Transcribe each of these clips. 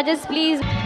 Judges, please.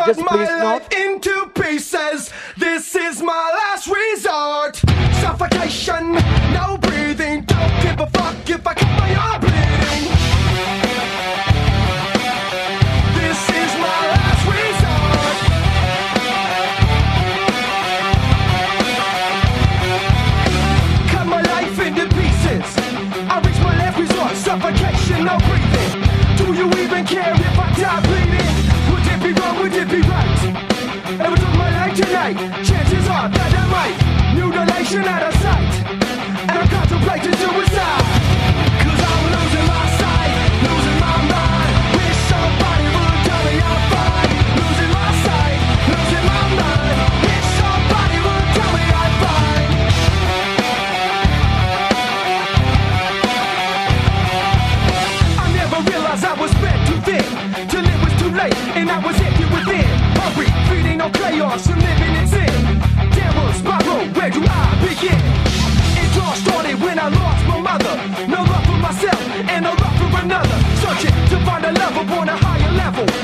Cut Just my please life not. into pieces. This is my last resort. Suffocation, no breathing. Don't give a fuck if I cut my arm lost and living in sin. Downwards my where do I begin? It all started when I lost my mother. No love for myself and no love for another. Searching to find a love upon a higher level.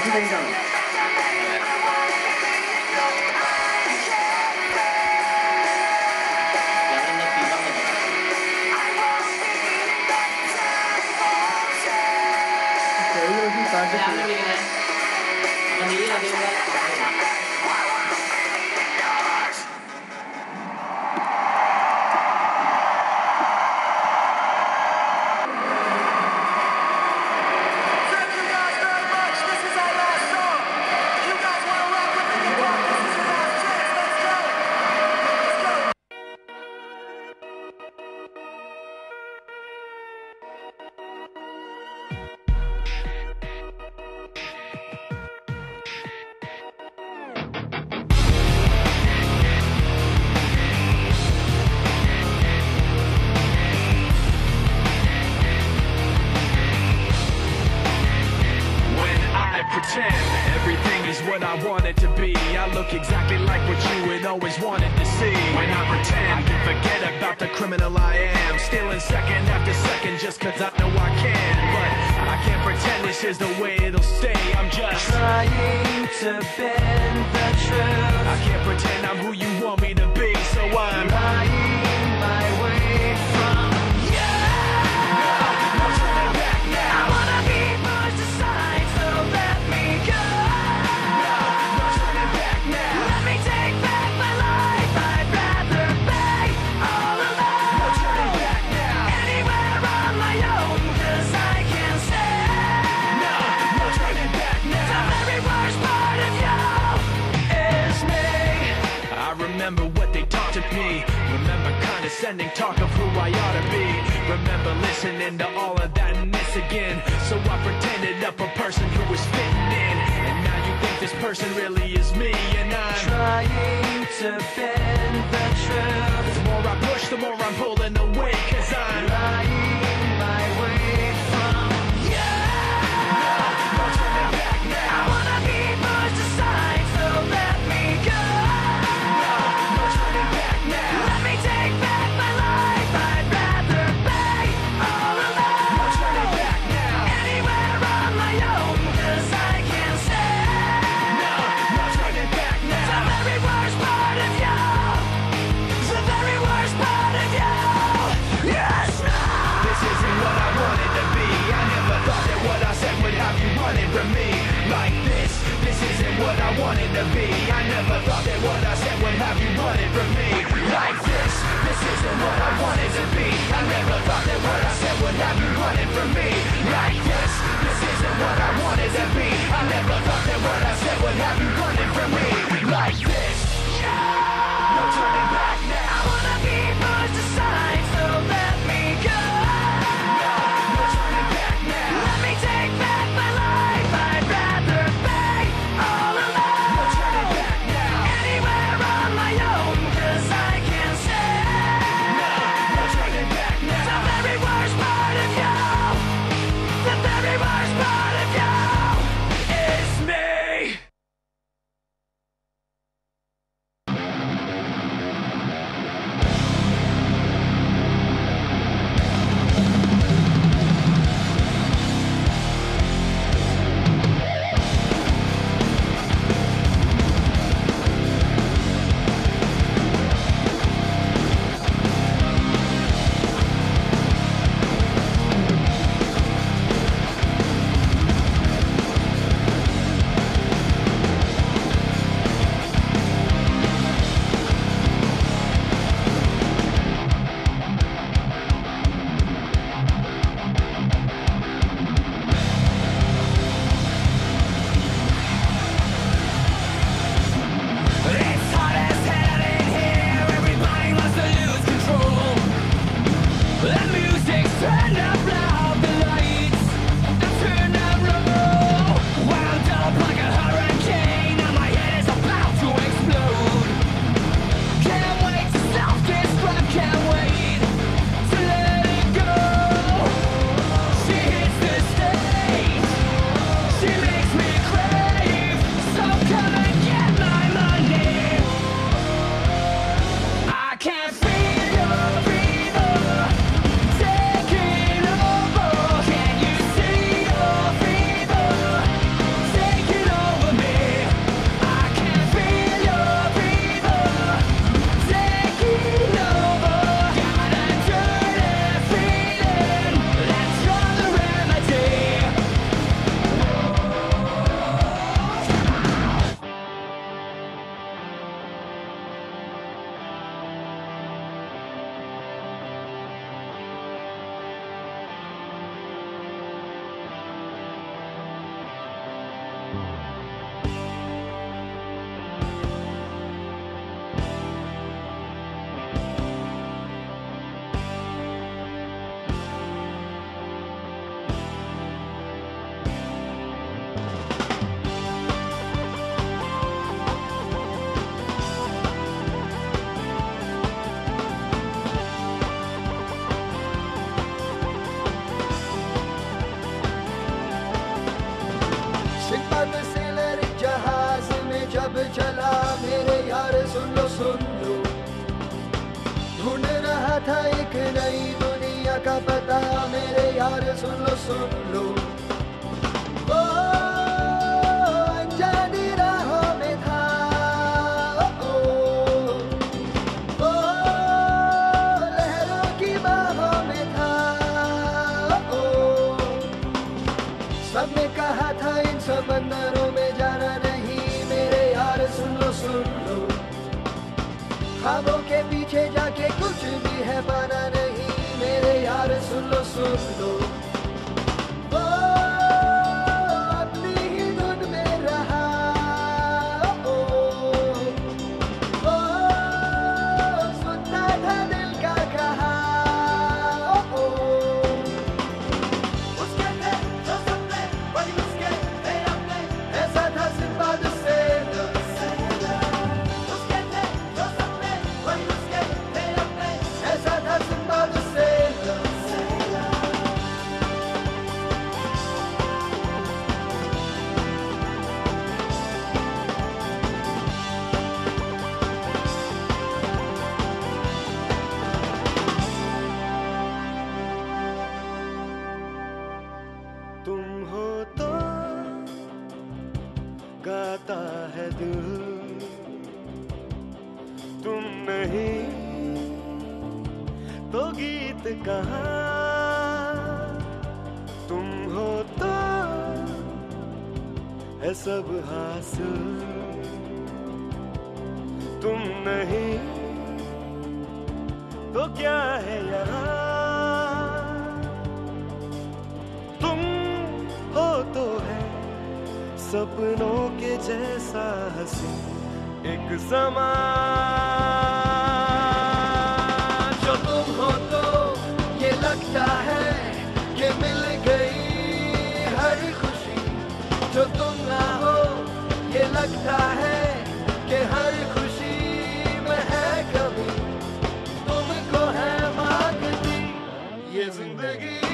선생님. into all of that mess again. So I pretended up a person who was fitting in. And now you think this person really is me, and I'm trying to bend the truth. The more I push, the more I'm pulling away, cause I'm lying. to be. I never thought that what I said would have you running from me. Like this, this isn't what I wanted to be. I never thought that what I said would have you running from me. Like this, this isn't what I wanted to be. I never thought खाबों के पीछे जाके कुछ भी है पाना नहीं मेरे यार, सुन लो सुन लो। जैसा हसी एक समा। जो तुम हो तो ये लगता है कि मिल गई हर खुशी। जो तुम ना हो, ये लगता है कि हर खुशी में है कभी तुमको है ज़िंदगी।